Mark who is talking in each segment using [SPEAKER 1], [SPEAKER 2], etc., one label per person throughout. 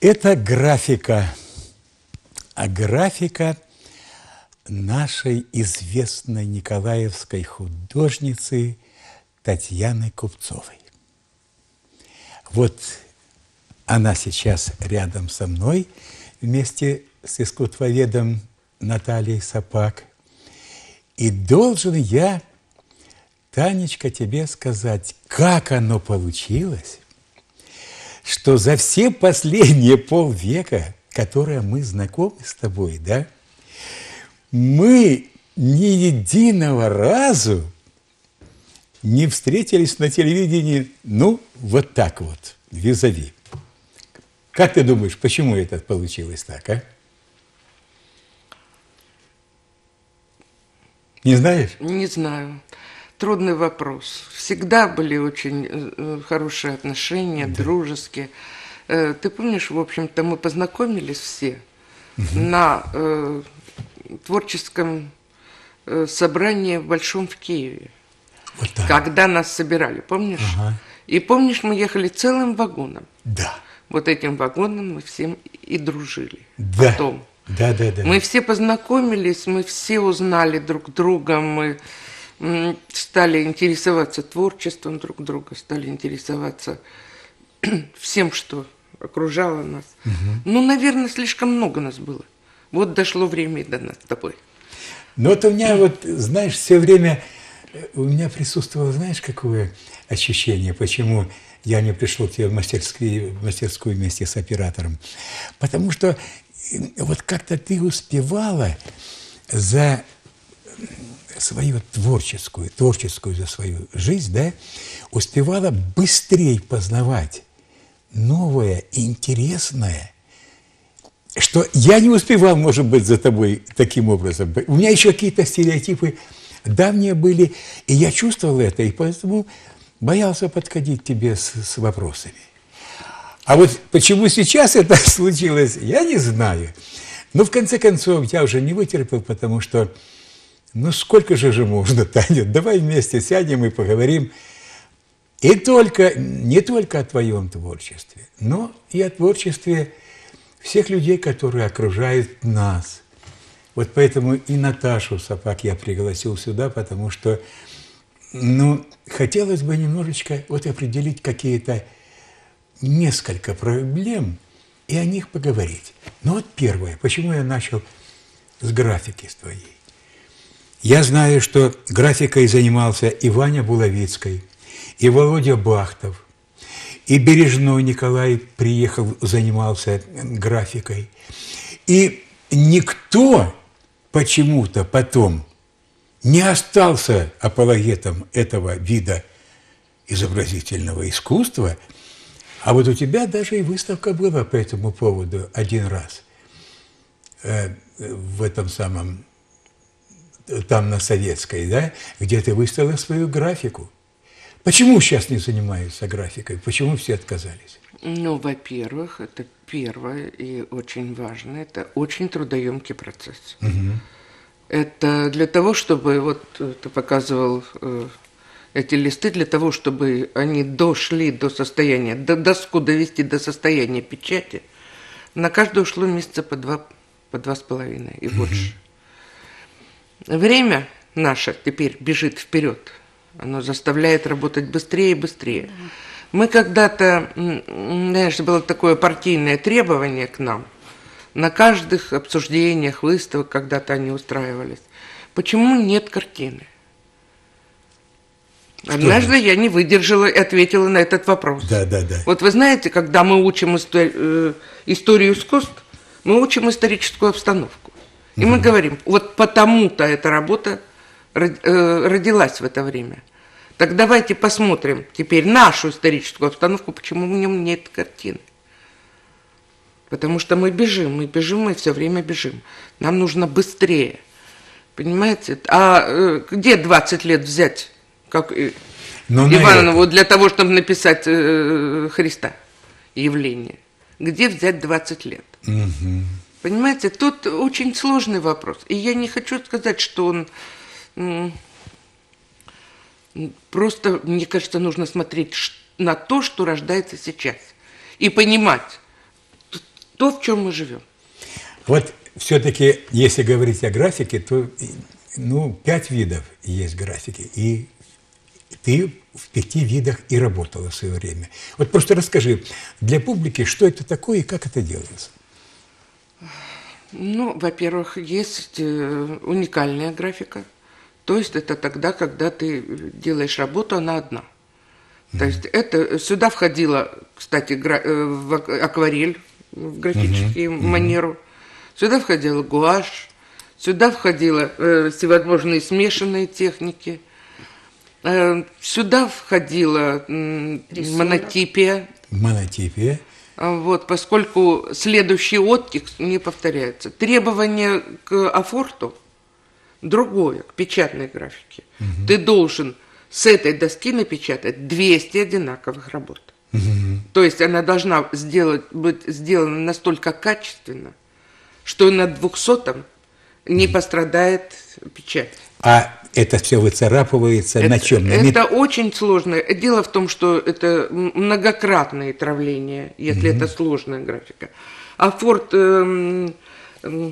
[SPEAKER 1] Это графика, а графика нашей известной николаевской художницы Татьяны Купцовой. Вот она сейчас рядом со мной вместе с искусствоведом Натальей Сапак. И должен я, Танечка, тебе сказать, как оно получилось, что за все последние полвека, которые мы знакомы с тобой, да, мы ни единого разу не встретились на телевидении, ну, вот так вот, визави. Как ты думаешь, почему это получилось так, а? Не знаешь?
[SPEAKER 2] Не знаю. Трудный вопрос. Всегда были очень э, хорошие отношения, да. дружеские. Э, ты помнишь, в общем-то, мы познакомились все угу. на э, творческом э, собрании в Большом в Киеве. Вот так. Когда нас собирали, помнишь? Ага. И помнишь, мы ехали целым вагоном.
[SPEAKER 1] Да.
[SPEAKER 2] Вот этим вагоном мы всем и дружили. Да. Потом.
[SPEAKER 1] Да, да, да.
[SPEAKER 2] Мы все познакомились, мы все узнали друг друга, мы стали интересоваться творчеством друг друга, стали интересоваться всем, что окружало нас. Угу. Ну, наверное, слишком много нас было. Вот дошло время и до нас с тобой.
[SPEAKER 1] Но вот у меня вот, знаешь, все время э, у меня присутствовало, знаешь, какое ощущение, почему я не пришел к тебе в мастерскую, в мастерскую вместе с оператором. Потому что вот как-то ты успевала за свою творческую, творческую за свою жизнь, да, успевала быстрее познавать новое, интересное, что я не успевал, может быть, за тобой таким образом. У меня еще какие-то стереотипы давние были, и я чувствовал это, и поэтому боялся подходить к тебе с, с вопросами. А вот почему сейчас это случилось, я не знаю. Но в конце концов я уже не вытерпел, потому что, ну сколько же же можно, Таня, давай вместе сядем и поговорим. И только, не только о твоем творчестве, но и о творчестве всех людей, которые окружают нас. Вот поэтому и Наташу Сапак я пригласил сюда, потому что, ну, хотелось бы немножечко вот определить какие-то несколько проблем и о них поговорить. Ну вот первое, почему я начал с графики с твоей. Я знаю, что графикой занимался и Ваня Булавицкой, и Володя Бахтов, и Бережной Николай приехал, занимался графикой. И никто почему-то потом не остался апологетом этого вида изобразительного искусства – а вот у тебя даже и выставка была по этому поводу один раз э, в этом самом, там на Советской, да, где ты выставила свою графику. Почему сейчас не занимаются графикой? Почему все отказались?
[SPEAKER 2] Ну, во-первых, это первое и очень важно, это очень трудоемкий процесс. Угу. Это для того, чтобы, вот ты показывал э, эти листы для того, чтобы они дошли до состояния, до доску довести до состояния печати, на каждую ушло месяца по два, по два с половиной и больше. Время наше теперь бежит вперед. Оно заставляет работать быстрее и быстрее. Мы когда-то, знаешь, было такое партийное требование к нам. На каждых обсуждениях, выставок когда-то они устраивались. Почему нет картины? Однажды я не выдержала и ответила на этот вопрос.
[SPEAKER 1] Да, да, да.
[SPEAKER 2] Вот вы знаете, когда мы учим историю, э, историю искусств, мы учим историческую обстановку. И угу. мы говорим, вот потому-то эта работа э, родилась в это время. Так давайте посмотрим теперь нашу историческую обстановку, почему в нем нет картины. Потому что мы бежим, мы бежим, мы все время бежим. Нам нужно быстрее. Понимаете? А э, где 20 лет взять? как Но ну, Иванову для того, чтобы написать э, Христа, явление. Где взять 20 лет? Угу. Понимаете, тут очень сложный вопрос. И я не хочу сказать, что он... Просто, мне кажется, нужно смотреть на то, что рождается сейчас. И понимать, то, в чем мы живем.
[SPEAKER 1] Вот все-таки, если говорить о графике, то ну, пять видов есть графики. И ты в пяти видах и работала в свое время. Вот просто расскажи для публики, что это такое и как это делается.
[SPEAKER 2] Ну, во-первых, есть э, уникальная графика. То есть это тогда, когда ты делаешь работу, она одна. То есть это сюда входила, кстати, гра, э, в акварель, в графическую mm-hmm. манеру. Сюда входила гуашь, сюда входила э, всевозможные смешанные техники. Э, сюда входила э, монотипия.
[SPEAKER 1] Монотипия.
[SPEAKER 2] Вот, поскольку следующий оттиск не повторяется. Требование к афорту другое, к печатной графике. Угу. Ты должен с этой доски напечатать 200 одинаковых работ. Угу. То есть она должна сделать, быть сделана настолько качественно, что на 200 не пострадает печать.
[SPEAKER 1] А это все выцарапывается
[SPEAKER 2] это,
[SPEAKER 1] на чем? На
[SPEAKER 2] это очень сложно. Дело в том, что это многократные травления, если mm это сложная графика. А форт э, э,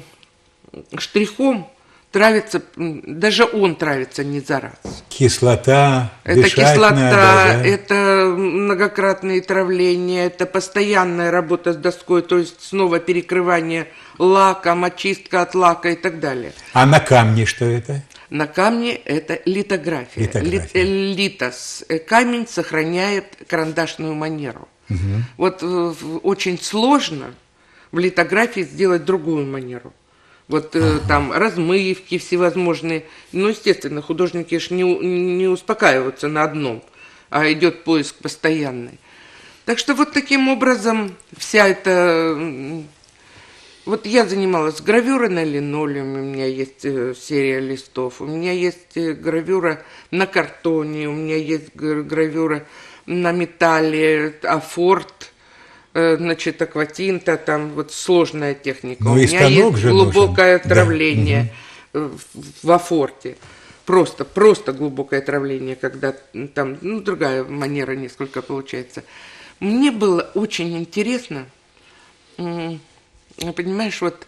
[SPEAKER 2] штрихом травится, даже он травится не за раз.
[SPEAKER 1] Кислота,
[SPEAKER 2] Это кислота, надо, да? это многократные травления, это постоянная работа с доской, то есть снова перекрывание лаком, очистка от лака и так далее.
[SPEAKER 1] А на камне что это?
[SPEAKER 2] На камне это литография.
[SPEAKER 1] литография.
[SPEAKER 2] Литос. Э, камень сохраняет карандашную манеру. Угу. Вот э, очень сложно в литографии сделать другую манеру. Вот э, ага. там размывки всевозможные. Ну, естественно, художники же не, не успокаиваются на одном, а идет поиск постоянный. Так что вот таким образом вся эта вот я занималась гравюрой на линолеуме, у меня есть э, серия листов, у меня есть э, гравюра на картоне, у меня есть гравюра на металле, афорт, э, значит, акватинта, там вот сложная техника.
[SPEAKER 1] Ну,
[SPEAKER 2] у меня есть
[SPEAKER 1] же
[SPEAKER 2] глубокое
[SPEAKER 1] нужен.
[SPEAKER 2] отравление
[SPEAKER 1] да.
[SPEAKER 2] в, в афорте. Просто, просто глубокое отравление, когда там, ну, другая манера несколько получается. Мне было очень интересно Понимаешь, вот,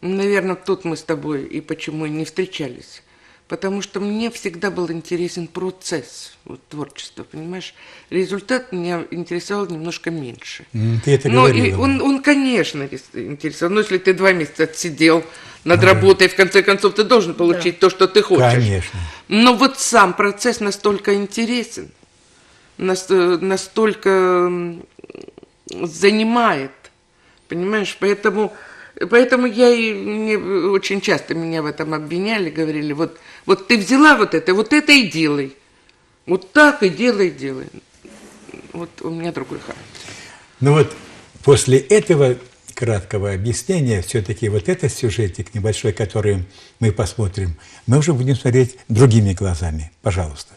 [SPEAKER 2] наверное, тут мы с тобой и почему не встречались. Потому что мне всегда был интересен процесс вот, творчества, понимаешь? Результат меня интересовал немножко меньше.
[SPEAKER 1] Ты это
[SPEAKER 2] Но
[SPEAKER 1] говорила.
[SPEAKER 2] И он, он, конечно, интересовал. Но если ты два месяца отсидел над работой, в конце концов, ты должен получить да. то, что ты хочешь.
[SPEAKER 1] Конечно.
[SPEAKER 2] Но вот сам процесс настолько интересен, настолько занимает, Понимаешь, поэтому, поэтому я и мне очень часто меня в этом обвиняли, говорили, вот, вот ты взяла вот это, вот это и делай. Вот так и делай, делай. Вот у меня другой характер.
[SPEAKER 1] Ну вот после этого краткого объяснения, все-таки вот этот сюжетик небольшой, который мы посмотрим, мы уже будем смотреть другими глазами. Пожалуйста.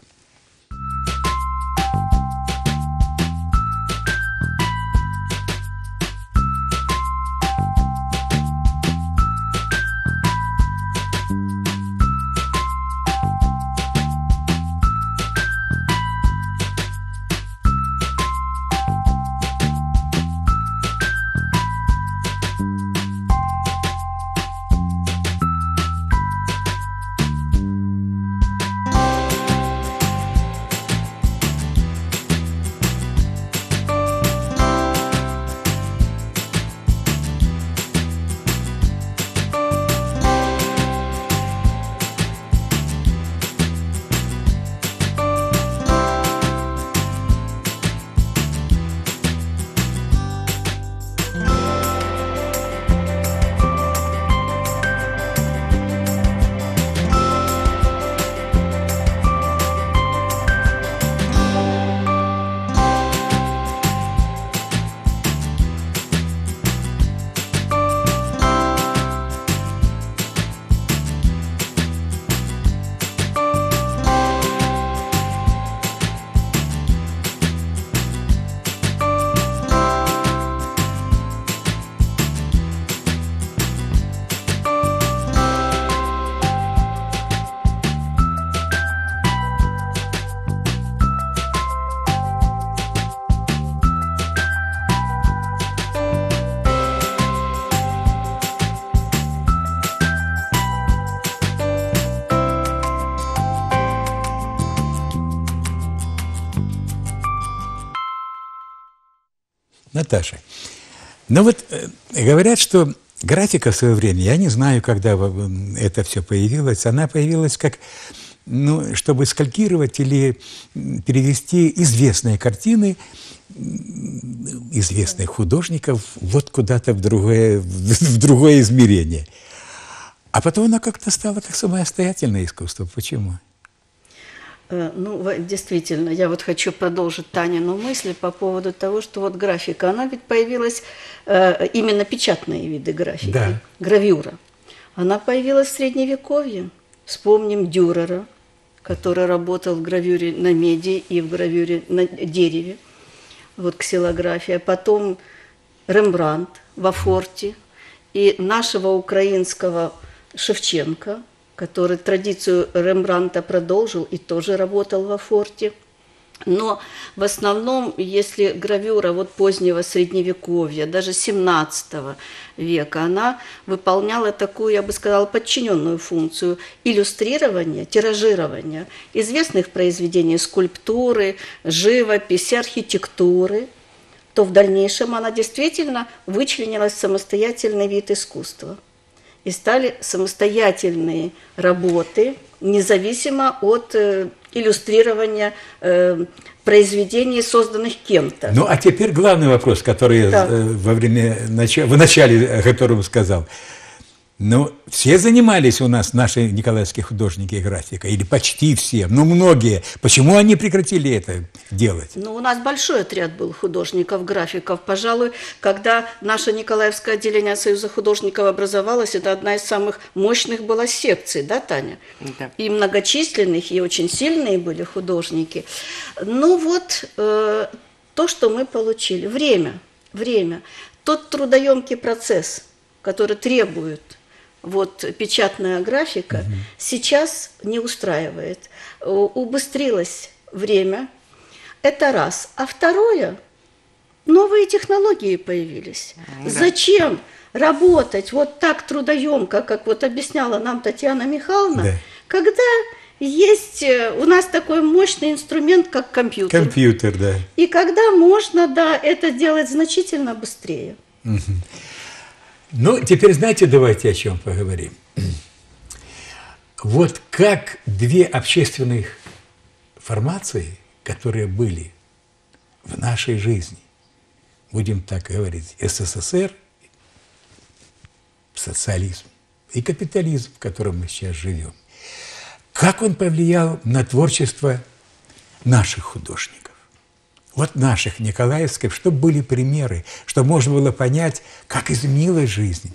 [SPEAKER 1] Наташа, ну вот э, говорят, что графика в свое время, я не знаю, когда это все появилось, она появилась как, ну, чтобы скалькировать или перевести известные картины известных художников вот куда-то в другое, в другое измерение. А потом она как-то стала как самостоятельное искусство. Почему?
[SPEAKER 3] Э, ну, действительно, я вот хочу продолжить Танину мысль по поводу того, что вот графика, она ведь появилась, э, именно печатные виды графики,
[SPEAKER 1] да.
[SPEAKER 3] гравюра. Она появилась в Средневековье. Вспомним Дюрера, который работал в гравюре на меди и в гравюре на дереве, вот ксилография. Потом Рембрандт во форте и нашего украинского Шевченко – который традицию Рембранта продолжил и тоже работал во форте. Но в основном, если гравюра вот позднего средневековья, даже 17 века, она выполняла такую, я бы сказала, подчиненную функцию иллюстрирования, тиражирования известных произведений скульптуры, живописи, архитектуры, то в дальнейшем она действительно вычленилась в самостоятельный вид искусства и стали самостоятельные работы, независимо от э, иллюстрирования э, произведений, созданных кем-то.
[SPEAKER 1] Ну, а теперь главный вопрос, который да. э, во время, в начале о котором сказал. Ну, все занимались у нас, наши николаевские художники и графика, или почти все, ну, многие. Почему они прекратили это делать?
[SPEAKER 3] Ну, у нас большой отряд был художников, графиков. Пожалуй, когда наше Николаевское отделение Союза художников образовалось, это одна из самых мощных была секций, да, Таня? Да. И многочисленных, и очень сильные были художники. Ну, вот э, то, что мы получили. Время, время. Тот трудоемкий процесс, который требует вот печатная графика, угу. сейчас не устраивает. Убыстрилось время. Это раз. А второе, новые технологии появились. Да. Зачем работать вот так трудоемко, как вот объясняла нам Татьяна Михайловна, да. когда есть э, у нас такой мощный инструмент, как компьютер.
[SPEAKER 1] Компьютер, да.
[SPEAKER 3] И когда можно, да, это делать значительно быстрее.
[SPEAKER 1] Угу. Ну, теперь знаете, давайте о чем поговорим. Вот как две общественных формации, которые были в нашей жизни, будем так говорить, СССР, социализм и капитализм, в котором мы сейчас живем, как он повлиял на творчество наших художников вот наших Николаевских, чтобы были примеры, чтобы можно было понять, как изменилась жизнь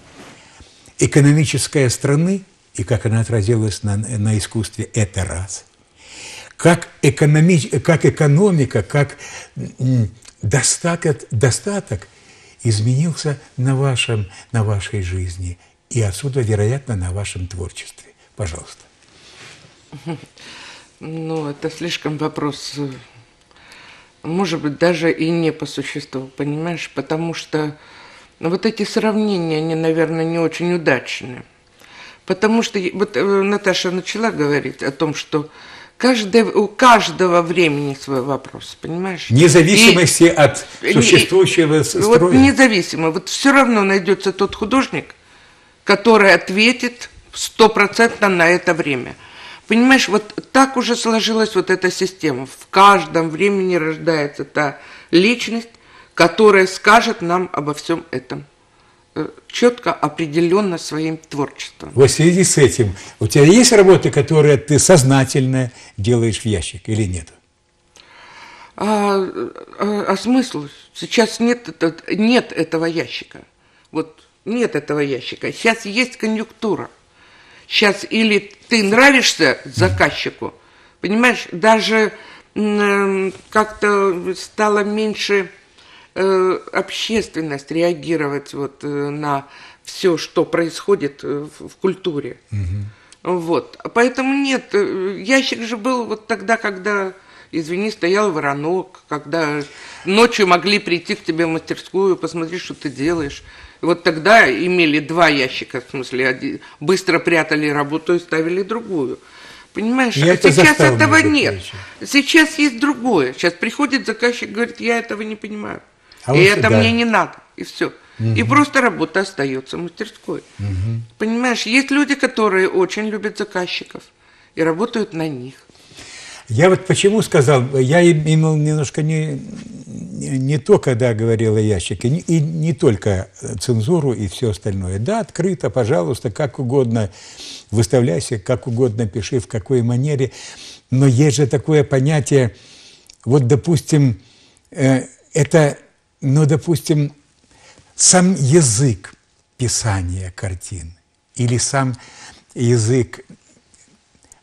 [SPEAKER 1] экономическая страны и как она отразилась на, на искусстве, это раз. Как, экономи, как экономика, как достаток, достаток изменился на, вашем, на вашей жизни и отсюда, вероятно, на вашем творчестве. Пожалуйста.
[SPEAKER 2] Ну, это слишком вопрос э, может быть, даже и не по существу, понимаешь? Потому что ну, вот эти сравнения, они, наверное, не очень удачные. Потому что, вот э, Наташа начала говорить о том, что каждое, у каждого времени свой вопрос, понимаешь?
[SPEAKER 1] Независимости и, от существующего строя.
[SPEAKER 2] Вот независимо. Вот все равно найдется тот художник, который ответит стопроцентно на это время – Понимаешь, вот так уже сложилась вот эта система. В каждом времени рождается та личность, которая скажет нам обо всем этом э, четко, определенно своим творчеством.
[SPEAKER 1] В связи с этим, у тебя есть работы, которые ты сознательно делаешь в ящик или нет?
[SPEAKER 2] А, а, а смысл? Сейчас нет, нет этого ящика. Вот нет этого ящика. Сейчас есть конъюнктура. Сейчас или ты нравишься заказчику, понимаешь, даже как-то стало меньше э, общественность реагировать вот э, на все, что происходит э, в, культуре. Угу. Вот. Поэтому нет, ящик же был вот тогда, когда, извини, стоял воронок, когда ночью могли прийти к тебе в мастерскую, посмотреть, что ты делаешь. Вот тогда имели два ящика, в смысле, один, быстро прятали работу и ставили другую. Понимаешь,
[SPEAKER 1] я
[SPEAKER 2] а сейчас этого нет. Сейчас есть другое. Сейчас приходит заказчик, говорит, я этого не понимаю.
[SPEAKER 1] А
[SPEAKER 2] и это
[SPEAKER 1] да.
[SPEAKER 2] мне не надо, и все. И просто работа остается мастерской. Понимаешь, есть люди, которые очень любят заказчиков и работают на них.
[SPEAKER 1] Я вот почему сказал, я им- имел немножко не, не, то, когда говорил о ящике, и не только цензуру и все остальное. Да, открыто, пожалуйста, как угодно выставляйся, как угодно пиши, в какой манере. Но есть же такое понятие, вот, допустим, э, это, ну, допустим, сам язык писания картин или сам язык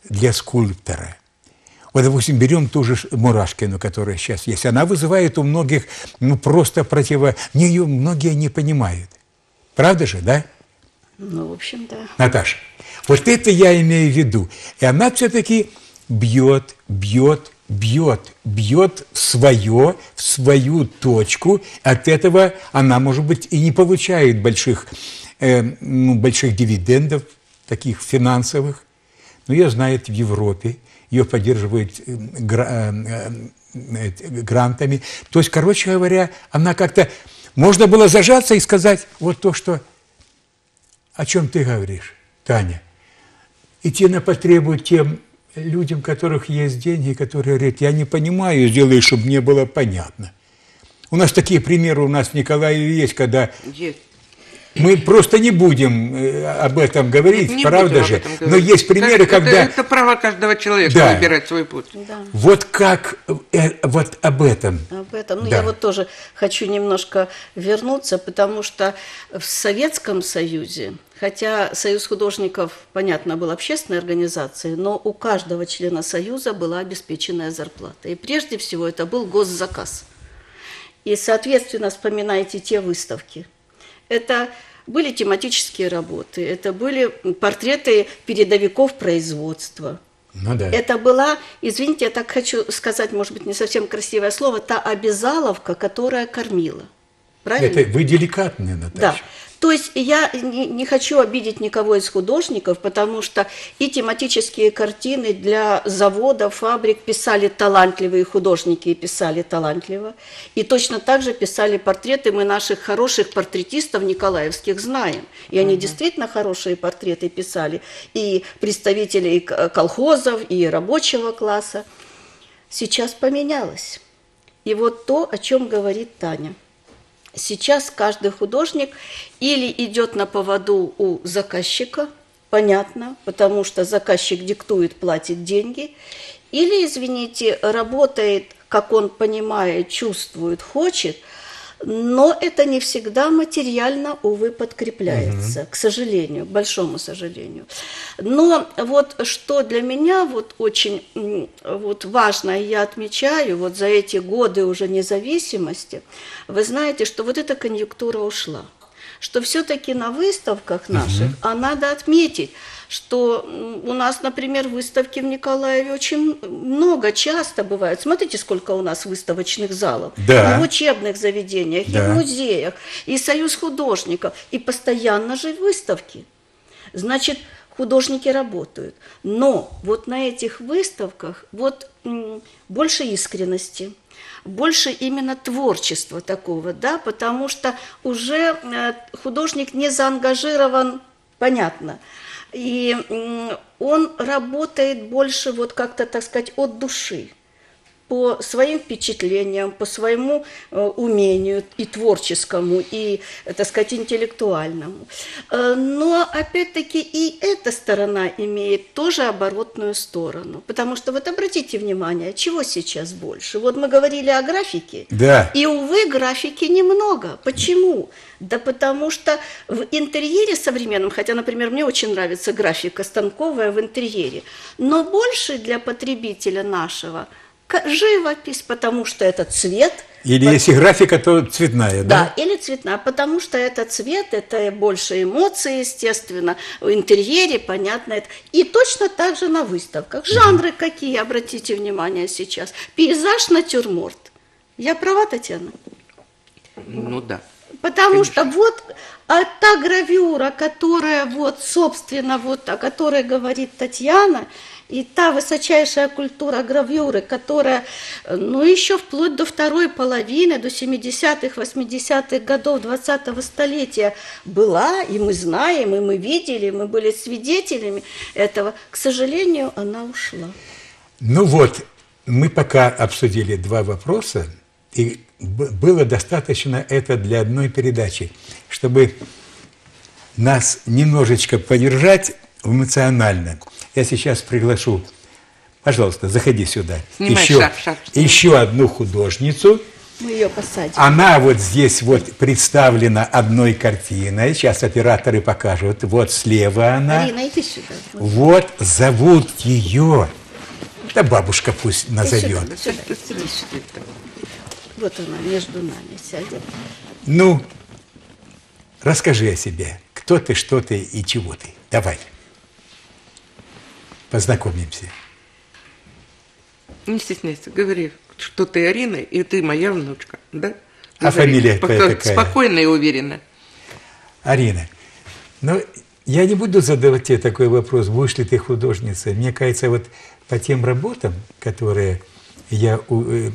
[SPEAKER 1] для скульптора. Вот, допустим, берем ту же Мурашкину, которая сейчас есть. Она вызывает у многих, ну, просто противо... Не ее многие не понимают. Правда же, да,
[SPEAKER 3] Ну, в общем, да.
[SPEAKER 1] Наташа? Вот это я имею в виду. И она все-таки бьет, бьет, бьет, бьет в свое, в свою точку. От этого она, может быть, и не получает больших, э, ну, больших дивидендов, таких финансовых. Но ее знают в Европе, ее поддерживают э, э, э, грантами. То есть, короче говоря, она как-то... Можно было зажаться и сказать вот то, что о чем ты говоришь, Таня? Идти на потребу тем людям, у которых есть деньги, которые говорят, я не понимаю, сделай, чтобы мне было понятно. У нас такие примеры у нас в Николаеве есть, когда
[SPEAKER 2] Есть.
[SPEAKER 1] Мы просто не будем э, об этом говорить,
[SPEAKER 2] Не
[SPEAKER 1] правда же?
[SPEAKER 2] этом
[SPEAKER 1] Но
[SPEAKER 2] говорить.
[SPEAKER 1] есть примеры,
[SPEAKER 2] Это-
[SPEAKER 1] когда...
[SPEAKER 2] Это, право каждого человека
[SPEAKER 1] Да.
[SPEAKER 2] выбирать свой путь.
[SPEAKER 3] Да.
[SPEAKER 1] Вот как, э, вот об этом.
[SPEAKER 3] Об этом. Ну,
[SPEAKER 1] Да.
[SPEAKER 3] я вот тоже хочу немножко вернуться, потому что в Советском Союзе, хотя Союз художников, понятно, был общественной организацией, но у каждого члена Союза была обеспеченная зарплата. И прежде всего это был госзаказ. И, соответственно, вспоминайте те выставки. Это были тематические работы, это были портреты передовиков производства,
[SPEAKER 1] Ну да.
[SPEAKER 3] это была, извините, я так хочу сказать, может быть, не совсем красивое слово, та обязаловка, которая кормила. Правильно?
[SPEAKER 1] Это вы деликатные, Наташа.
[SPEAKER 3] Да. То есть я не, хочу обидеть никого из художников, потому что и тематические картины для заводов, фабрик писали талантливые художники и писали талантливо. И точно так же писали портреты. Мы наших хороших портретистов николаевских знаем. И они действительно хорошие портреты писали. И представителей колхозов, и рабочего класса. Сейчас поменялось. И вот то, о чем говорит Таня. Сейчас каждый художник или идет на поводу у заказчика, понятно, потому что заказчик диктует, платит деньги, или, извините, работает, как он понимает, чувствует, хочет, но это не всегда материально, увы, подкрепляется, к сожалению, к большому сожалению. Но вот что для меня вот очень вот важно, и я отмечаю, вот за эти годы уже независимости, вы знаете, что вот эта конъюнктура ушла что все-таки на выставках наших, а надо отметить, что у нас, например, выставки в Николаеве очень много, часто бывают. Смотрите, сколько у нас выставочных залов.
[SPEAKER 1] Да.
[SPEAKER 3] И в учебных заведениях, и
[SPEAKER 1] Да.
[SPEAKER 3] в музеях, и союз художников, и постоянно же выставки. Значит, художники работают. Но вот на этих выставках вот больше искренности, больше именно творчества такого, да, потому что уже э, художник не заангажирован, понятно, и он работает больше вот как-то, так сказать, от души по своим впечатлениям, по своему э, умению и творческому, и, так сказать, интеллектуальному. Э, но, опять-таки, и эта сторона имеет тоже оборотную сторону. Потому что, вот обратите внимание, чего сейчас больше? Вот мы говорили о графике,
[SPEAKER 1] Да.
[SPEAKER 3] и, увы, графики немного. Почему? Да потому что в интерьере современном, хотя, например, мне очень нравится графика станковая в интерьере, но больше для потребителя нашего живопись, потому что это цвет.
[SPEAKER 1] Или если графика, то цветная,
[SPEAKER 3] да,
[SPEAKER 1] да?
[SPEAKER 3] или цветная, потому что это цвет, это больше эмоций, естественно, в интерьере, понятно это. И точно так же на выставках. Жанры какие, обратите внимание сейчас. Пейзаж, натюрморт. Я права, Татьяна?
[SPEAKER 2] Ну да.
[SPEAKER 3] Потому что вот а та гравюра, которая вот, собственно, вот о которой говорит Татьяна, и та высочайшая культура гравюры, которая, ну, еще вплоть до второй половины, до 70-х, 80-х годов 20-го столетия была, и мы знаем, и мы видели, мы были свидетелями этого, к сожалению, она ушла.
[SPEAKER 1] Ну вот, мы пока обсудили два вопроса, и было достаточно это для одной передачи, чтобы нас немножечко поддержать эмоционально. Я сейчас приглашу, пожалуйста, заходи сюда.
[SPEAKER 2] Снимай
[SPEAKER 1] еще,
[SPEAKER 2] шарф, шарф
[SPEAKER 1] еще одну художницу.
[SPEAKER 3] Мы ее посадим.
[SPEAKER 1] Она вот здесь вот представлена одной картиной. Сейчас операторы покажут. Вот слева она.
[SPEAKER 3] Арина, иди сюда.
[SPEAKER 1] Вот зовут ее. Да бабушка пусть
[SPEAKER 3] Иди
[SPEAKER 1] назовет.
[SPEAKER 3] сюда, сюда, сюда. Вот она между нами сядет.
[SPEAKER 1] Ну, расскажи о себе. Кто ты, что ты и чего ты. Давай. Познакомимся.
[SPEAKER 2] Не стесняйся, говори, что ты Арина, и ты моя внучка, да?
[SPEAKER 1] А
[SPEAKER 2] Говори.
[SPEAKER 1] фамилия
[SPEAKER 2] Пока
[SPEAKER 1] твоя какая?
[SPEAKER 2] Спокойно и уверенно.
[SPEAKER 1] Арина, ну, я не буду задавать тебе такой вопрос, будешь ли ты художницей. Мне кажется, вот по тем работам, которые я э,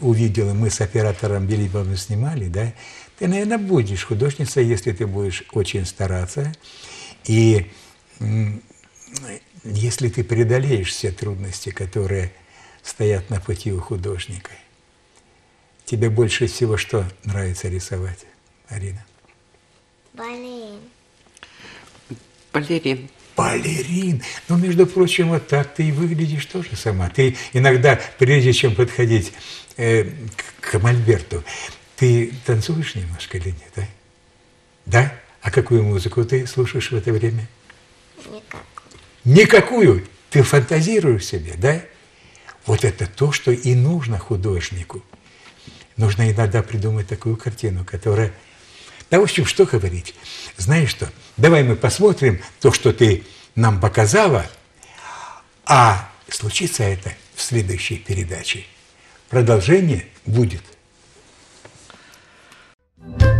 [SPEAKER 1] увидел, и мы с оператором Белибовым снимали, да, ты, наверное, будешь художницей, если ты будешь очень стараться. И если ты преодолеешь все трудности, которые стоят на пути у художника, тебе больше всего что нравится рисовать, Арина?
[SPEAKER 4] Блин.
[SPEAKER 2] Балерин.
[SPEAKER 1] Балерин. Ну, между прочим, вот так ты и выглядишь тоже сама. Ты иногда, прежде чем подходить э, к, к Мольберту, ты танцуешь немножко или нет, да? Да? А какую музыку ты слушаешь в это время?
[SPEAKER 4] Никак.
[SPEAKER 1] Никакую. Ты фантазируешь себе, да? Вот это то, что и нужно художнику. Нужно иногда придумать такую картину, которая... Да, в общем, что говорить? Знаешь что? Давай мы посмотрим то, что ты нам показала, а случится это в следующей передаче. Продолжение будет.
[SPEAKER 4] Thank